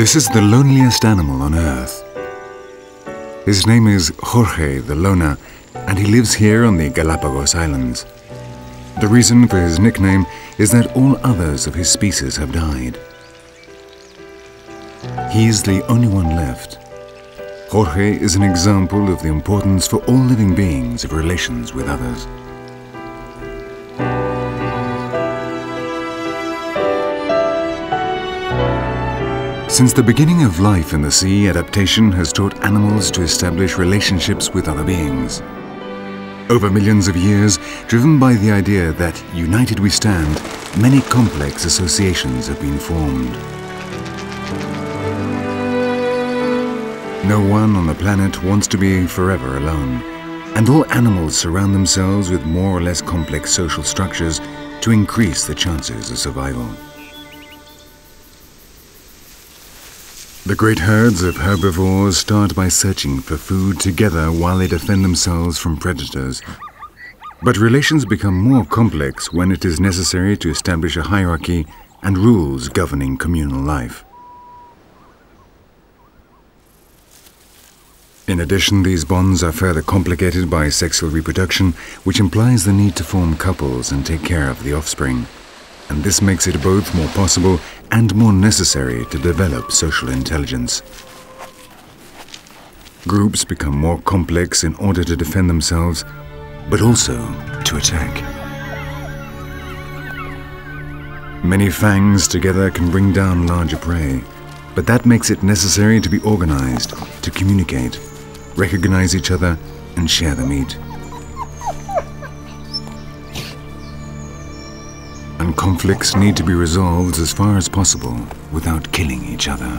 This is the loneliest animal on Earth. His name is Jorge the Loner, and he lives here on the Galapagos Islands. The reason for his nickname is that all others of his species have died. He is the only one left. Jorge is an example of the importance for all living beings of relations with others. Since the beginning of life in the sea, adaptation has taught animals to establish relationships with other beings. Over millions of years, driven by the idea that united we stand, many complex associations have been formed. No one on the planet wants to be forever alone, and all animals surround themselves with more or less complex social structures to increase the chances of survival. The great herds of herbivores start by searching for food together while they defend themselves from predators. But relations become more complex when it is necessary to establish a hierarchy and rules governing communal life. In addition, these bonds are further complicated by sexual reproduction, which implies the need to form couples and take care of the offspring. And this makes it both more possible and more necessary to develop social intelligence. Groups become more complex in order to defend themselves, but also to attack. Many fangs together can bring down larger prey, but that makes it necessary to be organized, to communicate, recognize each other, and share the meat. Conflicts need to be resolved as far as possible without killing each other.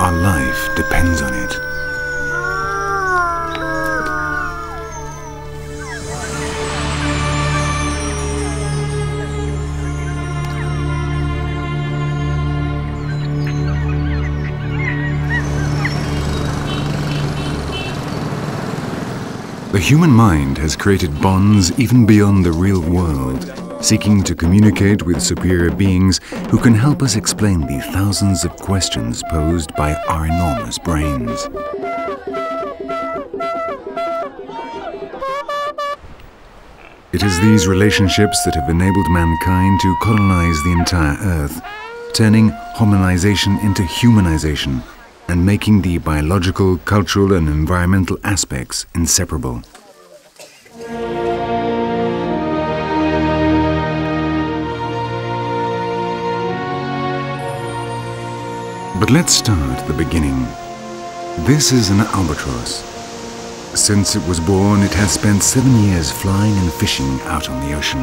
Our life depends on it. The human mind has created bonds even beyond the real world, seeking to communicate with superior beings who can help us explain the thousands of questions posed by our enormous brains. It is these relationships that have enabled mankind to colonize the entire Earth, turning hominization into humanization and making the biological, cultural and environmental aspects inseparable. But let's start at the beginning. This is an albatross. Since it was born, it has spent seven years flying and fishing out on the ocean.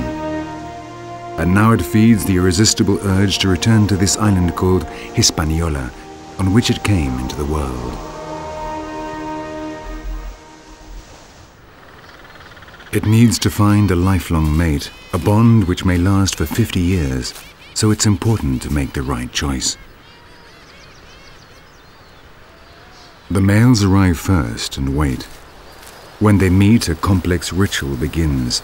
And now it feeds the irresistible urge to return to this island called Hispaniola, on which it came into the world. It needs to find a lifelong mate, a bond which may last for 50 years, so it's important to make the right choice. The males arrive first and wait. When they meet, a complex ritual begins,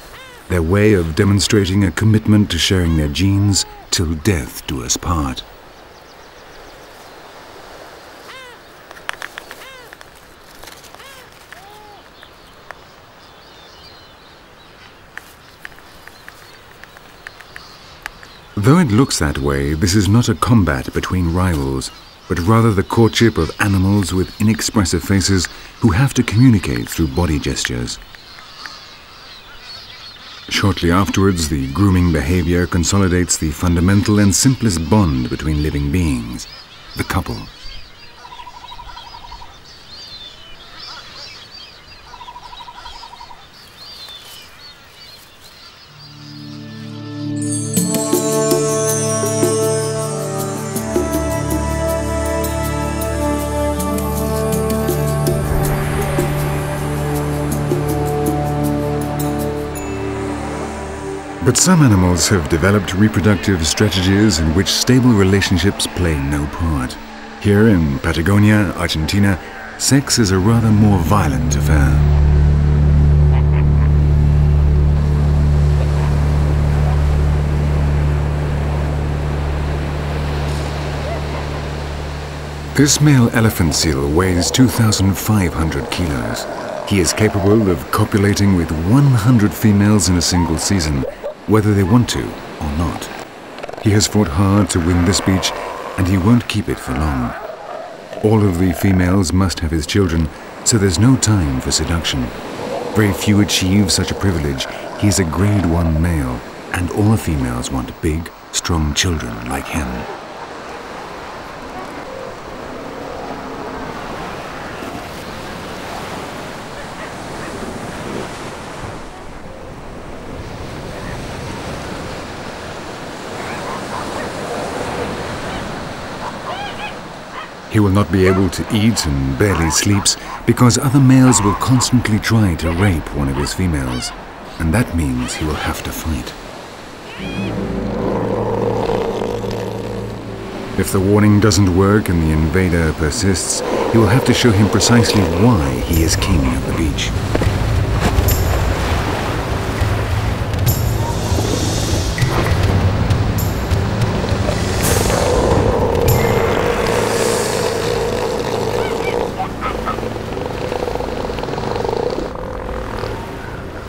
their way of demonstrating a commitment to sharing their genes till death do us part. Though it looks that way, this is not a combat between rivals, but rather the courtship of animals with inexpressive faces who have to communicate through body gestures. Shortly afterwards, the grooming behavior consolidates the fundamental and simplest bond between living beings, the couple. But some animals have developed reproductive strategies in which stable relationships play no part. Here in Patagonia, Argentina, sex is a rather more violent affair. This male elephant seal weighs 2,500 kilos. He is capable of copulating with 100 females in a single season whether they want to or not. He has fought hard to win this beach, and he won't keep it for long. All of the females must have his children, so there's no time for seduction. Very few achieve such a privilege. He is a grade one male, and all the females want big, strong children like him. He will not be able to eat and barely sleeps because other males will constantly try to rape one of his females. And that means he will have to fight. If the warning doesn't work and the invader persists, he will have to show him precisely why he is king of the beach.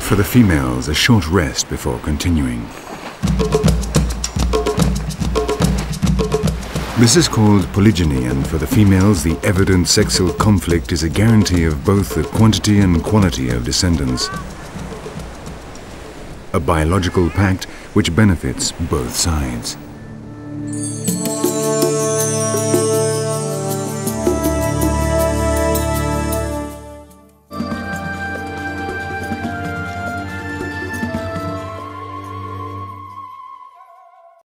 For the females, a short rest before continuing. This is called polygyny, and for the females, the evident sexual conflict is a guarantee of both the quantity and quality of descendants. A biological pact which benefits both sides.